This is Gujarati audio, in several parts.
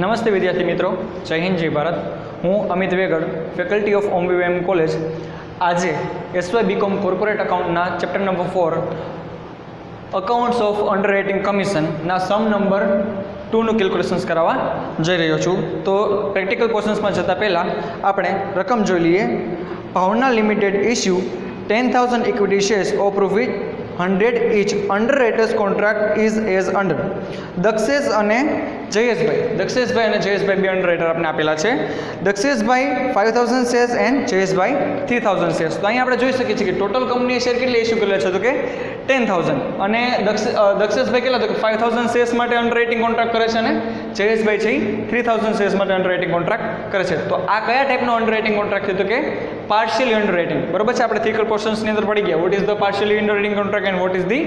નમસ્તે વિદ્યાર્થી મિત્રો. જય હિન્દ, જય ભારત. હું Amit Vegad faculty of OMVM college આજે SY BCom corporate અકાઉન્ટના chapter number four accounts of underwriting કમિશનના sum number ટુનું કેલ્ક્યુલેશન્સ કરાવવા જઈ રહ્યો છું. તો પ્રેક્ટિકલ ક્વેશ્ચન્સમાં જતાં પહેલાં આપણે રકમ જોઈ લઈએ. Bhavana limited issue ten thousand equity shares of rupee hundred each underwriters contract is as under Dakshesh અને જયેશભાઈ. દક્ષેશભાઈ અને જયેશભાઈ બે અંડર રેટર આપણે આપેલા છે. Daksheshbhai five thousand shares and Jayeshbhai three thousand shares તો અહીં આપણે જોઈ શકીએ છીએ કે ટોટલ કંપનીએ શેર કેટલી ઇસ્યુ કરેલા છે? તો કે ટેન થાઉઝન્ડ. અને દક્ષેશભાઈ કેટલા તો કે ફાઇવ થાઉઝન્ડ શેર્સ માટે અંડર રેટિંગ કોન્ટ્રાક્ટ કરે છે અને જયેશભાઈ છે થ્રી થાઉઝન્ડ શેર્સ માટે અંડર રેટિંગ કોન્ટ્રાક્ટ કરે છે. તો આ કયા ટાઈપનો અંડર રેટિંગ કોન્ટ્રાક્ટ છે તો કે? પાર્શિયલી અંડર રેટિંગ બરોબર છે? આપણે થિકલ પોર્શન્સની અંદર પડી ગયા. What is the partially underwriting contract and what is the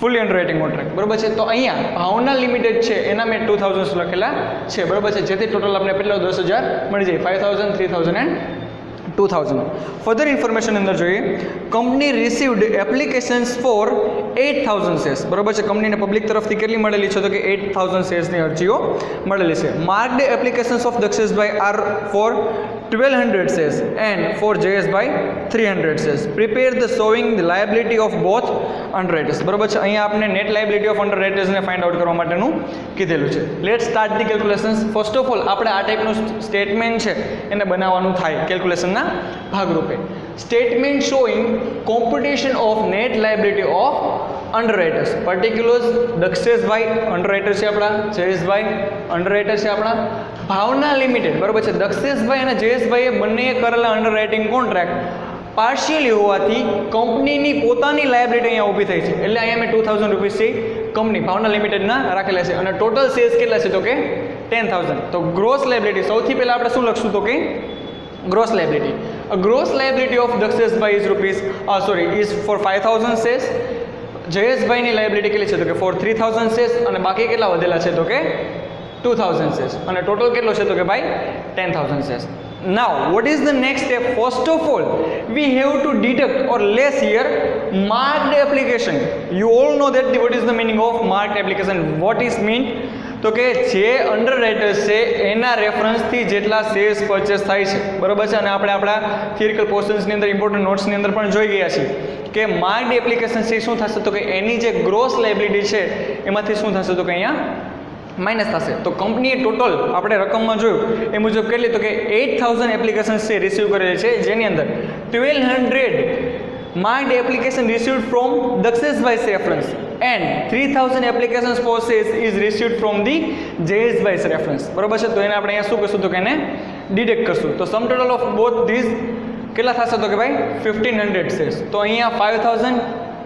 fully underwriting contract બરોબર છે? તો અહીંયા ભાવના લિમિટેડ છે. એના મેં ટુ થાઉઝન્ડ લખેલા છે. બરાબર છે? જેથી ટોટલ આપણે પેલો દસ હજાર મળી જાય. Five thousand three thousand and two thousand further information અંદર જોઈએ company received applications for eight thousand shares બરોબર છે? કંપનીને પબ્લિક તરફથી કેટલી મળેલી છે? તો કે એટ થાઉઝન્ડ શેર્સની અરજીઓ મળેલી છે. Marked applications of Daksheshbhai are four twelve hundred and and four by three hundred Prepare prepare showing the liability of both under બરોબર છે? અહીંયા આપણે નેટ liability ઓફ underwriters ને ફાઇન્ડ આઉટ કરવા માટેનું કીધેલું છે. Let start the calculations. First of all આપણે આ ટાઈપનું સ્ટેટમેન્ટ છે, એને બનાવવાનું થાય કેલ્ક્યુલેશનના ભાગરૂપે. Showing competition of net liability of under particular particulars Daksheshbhai under છે આપણા જયેશભાઈ રાઇટર છે આપણા. ભાવના લિમિટેડ બરોબર છે? દક્ષેશભાઈ અને જયેશભાઈએ બંનેએ કરેલા અંડર રાઇટિંગ કોન્ટ્રાક્ટ પાર્શિયલી હોવાથી કંપનીની પોતાની લાયબિલિટી અહીંયા ઊભી થઈ છે. એટલે અહીંયા મેં ટુ થાઉઝન્ડ રૂપીસથી કંપની ભાવના લિમિટેડના રાખેલા છે. અને ટોટલ સેલ્સ કેટલા છે તો કે ટેન થાઉઝન્ડ તો ગ્રોસ લાયબિલિટી સૌથી પહેલાં આપણે શું લખશું તો કે gross liability. Gross gross of Daksheshbhai is rupees sorry is four for 5000 shares. જયેશભાઈની લાયબિલિટી કેટલી છે તો કે ફોર થ્રી થાઉઝન્ડ સેલ્સ અને બાકી કેટલા વધેલા છે તો કે ટુ થાઉઝન્ડ સેસ. અને ટોટલ કેટલો છે તો કે ભાઈ ten thousand cess. Now what is the next step first of all we have to detect or less here marked application you all know that what is the meaning of mark application what is mean તો કે જે અંડર રાઇટર્સ છે, એના રેફરન્સથી જેટલા શેર્સ પરચેસ થાય છે. બરોબર છે? અને આપણે આપણા થિયરિકલ પોર્શન્સની અંદર ઇમ્પોર્ટન્ટ નોટ્સની અંદર પણ જોઈ ગયા છીએ કે માર્કડ એપ્લિકેશન છે શું થશે? તો કે એની જે ગ્રોસ લાયબિલિટી છે, એમાંથી શું થશે? તો કે અહીંયા માઇનસ થશે. તો કંપનીએ ટોટલ આપણે રકમમાં જોયું, એ મુજબ કેટલી તો કે એઇટ થાઉઝન્ડ એપ્લિકેશન્સ છે રિસીવ કરેલી છે. જેની અંદર twelve hundred mind application received from Daksheshbhai reference and three thousand applications process is received from the Jayeshbhai reference બરોબર છે? તો એને આપણે અહીંયા શું કહીશું તો કે એને ડિડેક્ટ કરશું. તો sum total of both these કેટલા થશે તો કે ભાઈ ફિફ્ટીન હંડ્રેડ છે. તો અહીંયા five thousand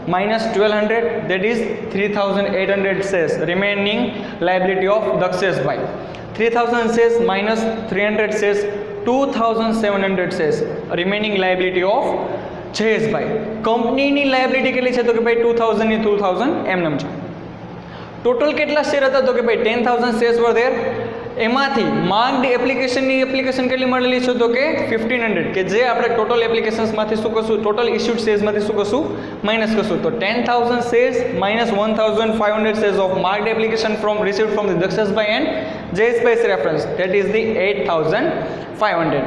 minus 1200 that is 3800 shares remaining liability of Dakshesh bhai 3000 shares minus 300 shares 2700 shares remaining liability of Jayeshbhai કંપનીની લાયબિલિટી કેટલી છે તો કે ભાઈ ટુ થાઉઝન્ડની ટુ થાઉઝન્ડ એમનેમ છે ટોટલ કેટલા શેર હતા તો કે ભાઈ ten thousand shares were there એમાંથી માંગડ એપ્લિકેશનની એપ્લિકેશન કેટલી મળેલી છે? તો કે ફિફ્ટીન હંડ્રેડ કે જે આપણે ટોટલ એપ્લિકેશન્સમાંથી શું કરશું? ટોટલ ઇસ્યુડ શેર્સમાંથી શું કરશું? માઇનસ કરશું. તો ten thousand shares minus one thousand five hundred shares of marked application from receive from the Daksheshbhai and Jayeshbhai reference reference is the eight thousand five company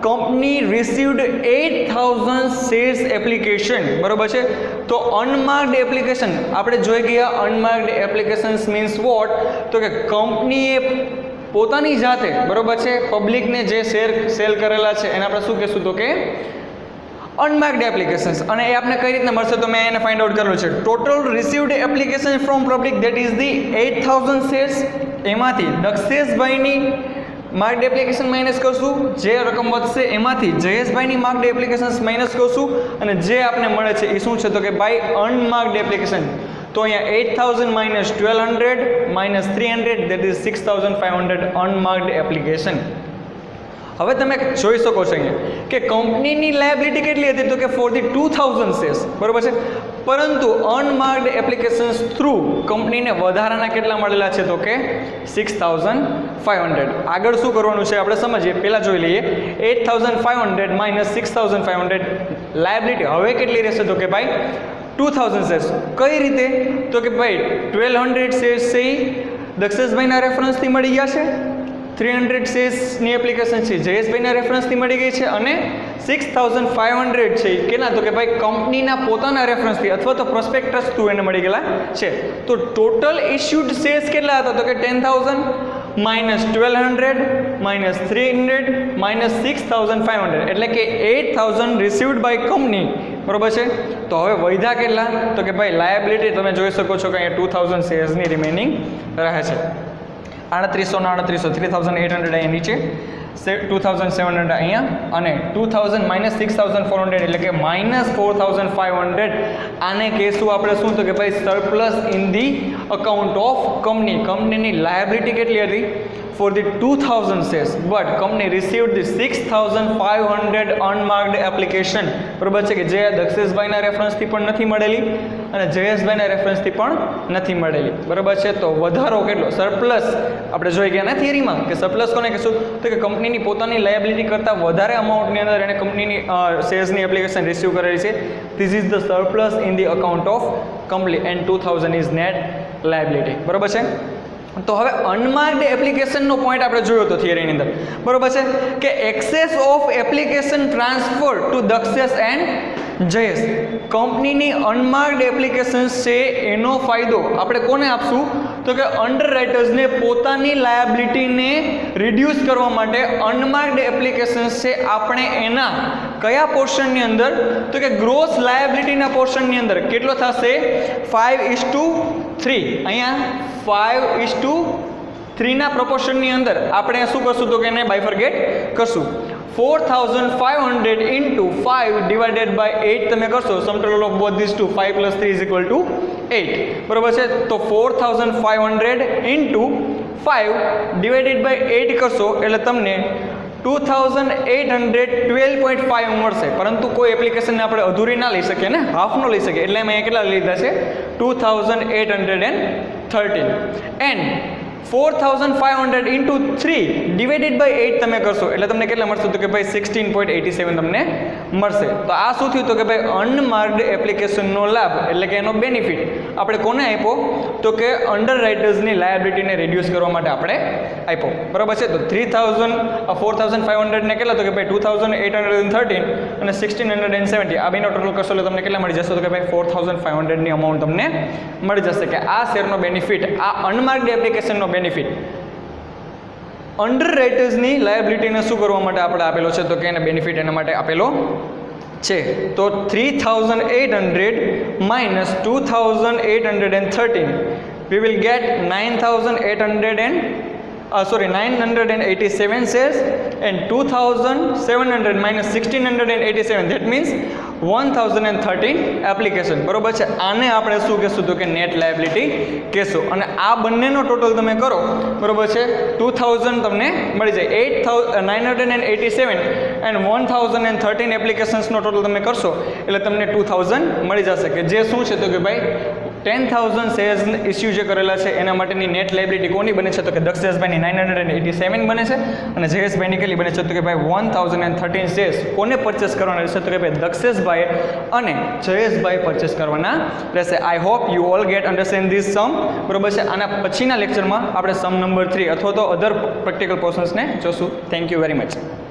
received company received eight thousand shares application બરોબર છે? તો અનમાર્કડ એપ્લિકેશન આપણે જોઈ ગયા અનમાર્કડ એપ્લિકેશન્સ મીન્સ વોટ તો કે કંપનીએ પોતાની જાતે, બરોબર છે? પબ્લિકને જે શેર સેલ કરેલા છે, એને આપણે શું કહેશું તો કે અનમાર્કડ એપ્લિકેશન્સ અને એ આપણે કઈ રીતના મળશે તો મેં એને ફાઇન્ડ આઉટ કરેલું છે. Total received application from public that is the eight thousand shares એમાંથી દક્ષેશભાઈની માર્કડ એપ્લિકેશન માઇનસ કરશું. જે રકમ વધશે એમાંથી જયેશભાઈની માર્કડ એપ્લિકેશન્સ માઇનસ કરશું. અને જે આપણે મળે છે એ શું છે? તો કે બાય અનમાર્કડ એપ્લિકેશન તો અહીંયા eight thousand minus twelve hundred minus three hundred that is six thousand five hundred unmarked application હવે તમે જોઈ શકો છો અહીંયા કે કંપનીની લાયબિલિટી કેટલી હતી તો કે for the two thousand shares બરાબર છે? પરંતુ અનમાર્કડ એપ્લિકેશન્સ થ્રુ કંપનીને વધારાના કેટલા મળેલા છે તો કે સિક્સ થાઉઝન્ડ ફાઇવ હંડ્રેડ આગળ શું કરવાનું છે આપણે સમજીએ, પહેલાં જોઈ લઈએ. Eight thousand five hundred minus six thousand five hundred liability હવે કેટલી રહેશે તો કે ભાઈ ટુ થાઉઝન્ડ શેર્સ કઈ રીતે? તો કે ભાઈ ટ્વેલ્વ હંડ્રેડ શેર્સ છે દક્ષેશભાઈના રેફરન્સથી મળી ગયા છે? થ્રી હંડ્રેડ શેર્સની એપ્લિકેશન છે. જયેશભાઈના રેફરન્સથી મળી ગઈ છે અને સિક્સ થાઉઝન્ડ ફાઇવ હંડ્રેડ છે. કેના તો કે ભાઈ કંપનીના પોતાના રેફરન્સથી અથવા તો પ્રોસ્પેક્ટસ થ્રુ એને મળી ગયેલા છે. તો ટોટલ ઇશ્યુડ શેર્સ કેટલા હતા? તો કે ten thousand minus twelve hundred minus three hundred minus six thousand five hundred એટલે કે eight thousand received by company બરોબર છે? તો હવે વૈધા કેટલા? તો કે ભાઈ લાયબિલિટી તમે જોઈ શકો છો કે અહીંયા ટુ થાઉઝન્ડ શેર્સની રિમેનિંગ રહે છે. આડત્રીસો ને આડત્રીસો થ્રી થાઉઝન્ડ એટ હંડ્રેડ અહીંયા નીચે ટુ થાઉઝન્ડ સેવન હંડ્રેડ અહીંયા, અને two thousand minus six thousand four hundred એટલે કે minus four thousand five hundred આને કહેશું આપણે શું? તો કે ભાઈ surplus in the account of company કંપનીની લાયબિલિટી કેટલી હતી? For the two thousand but six thousand five hundred unmarked application બરોબર છે કે જે દક્ષેશભાઈના રેફરન્સથી પણ નથી મળેલી અને જયેશભાઈના રેફરન્સથી પણ નથી મળેલી. બરાબર છે? તો વધારો કેટલો? સરપ્લસ આપણે જોઈ ગયા ને થિયરીમાં કે સરપ્લસ કોને કહેશું તો કે કંપનીની પોતાની લાયબિલિટી કરતાં વધારે અમાઉન્ટની અંદર એણે કંપનીની શેર્સની એપ્લિકેશન રિસીવ કરેલી છે. This is the surplus in the account of company and two thousand is net liability બરાબર છે? તો હવે અનમાર્ક્ડ એપ્લિકેશનનો પોઈન્ટ આપણે જોયો હતો થિયરીની અંદર. બરોબર છે? કે excess of application transfer to Dakshesh and Jayesh. કંપનીની અનમાર્ક્ડ એપ્લિકેશન્સ છે એનો ફાયદો. આપણે કોને આપશું? તો કે અંડર રાઇટર્સને પોતાની લાયાબિલિટીને રિડ્યુસ કરવા માટે અનમાર્ક્ડ એપ્લિકેશન્સ છે આપણે એના કયા પોર્શનની અંદર? તો કે ગ્રોસ લાયબિલિટીના પોર્શનની અંદર કેટલો થશે? ફાઇવ ઇસ ટુ થ્રી અહીંયા ફાઇવ ઇસ ટુ થ્રીના પ્રપોર્શનની અંદર આપણે શું કરશું તો કે એને બાયફર્ગેટ કરશું. Four thousand five hundred into five divided by eight તમે કરશો. Sum of both these two five plus three is equal to eight બરોબર છે? તો four thousand five hundred into five divided by eight કરશો એટલે તમને two thousand eight hundred twelve point five મળશે પરંતુ કોઈ એપ્લિકેશનને આપણે અધૂરી ના લઈ શકીએ ને, હાફનો લઈ શકીએ. એટલે અહીંયા કેટલા લીધા છે? Two thousand eight hundred and thirteen. And four thousand five hundred into three divided by eight તમે કરશો. એટલે તમને કેટલા મળશે તો કે ભાઈ સિક્સટીન પોઈન્ટ એટી સેવન તમને મળશે. તો આ શું થયું તો કે ભાઈ અનમાર્ડ એપ્લિકેશનનો લાભ, એટલે કે એનો બેનિફિટ આપણે કોને આપ્યો? તો કે અંડર રાઇટર્સની લાયબિલિટીને રિડ્યુસ કરવા માટે આપણે આપ્યો. બરાબર છે? તો three thousand four thousand five હંડ્રેડને કેટલા તો કે ભાઈ two thousand eight hundred and thirteen અને સિક્સટીન હંડ્રેડ એન્ડ સેવન્ટી આ બેનો ટોટલ કરશો એટલે તમને કેટલા મળી જશે? તો કે ભાઈ ફોર થાઉઝન્ડ ફાઇવ હંડ્રેડની અમાઉન્ટ તમને મળી જશે. કે આ શેરનો બેનિફિટ આ અનમાર્ક્ડ એપ્લિકેશનનો બેનિફિટ અંડર રાઇટર્સની લાયબિલિટીને શું કરવા માટે આપણે આપેલો છે? તો કે એને બેનિફિટ એના માટે આપેલો છે. તો three thousand eight hundred minus two thousand eight hundred and thirteen we will get 9800 and uh, sorry 987 shares and 2700 minus 1687 that means 1013 application બરોબર છે? આને આપણે શું કહેશું તો કે નેટ લાયબિલિટી કહેશું. અને આ બંનેનો ટોટલ તમે કરો. બરોબર છે? ટુ થાઉઝન્ડ તમને મળી જાય. Eight thousand nine hundred and eighty seven and one thousand and thirteen એપ્લિકેશન્સનો total તમે કરશો એટલે તમને ટુ થાઉઝન્ડ મળી જશે. કે જે શું છે તો કે ભાઈ ટેન થાઉઝન્ડ શેર્સ ઇસ્યુ જે કરેલા છે, એના માટેની નેટ લાઇબિલિટી કોની બને છે? તો કે દક્ષેશભાઈની nine hundred and eighty seven બને છે અને જયેશભાઈની કેટલી બને છે. તો કે ભાઈ one thousand and thirteen shares કોને પરચેસ કરવાના રહેશે? તો કે ભાઈ દક્ષેશભાઈએ અને જયેશભાઈ પરચેસ કરવાના રહેશે. I hope you all get understand this sum બરોબર છે? આના પછીના લેક્ચરમાં આપણે સમ નંબર થ્રી અથવા તો અધર પ્રેક્ટિકલ પોર્શન્સને જોશું. Thank you very much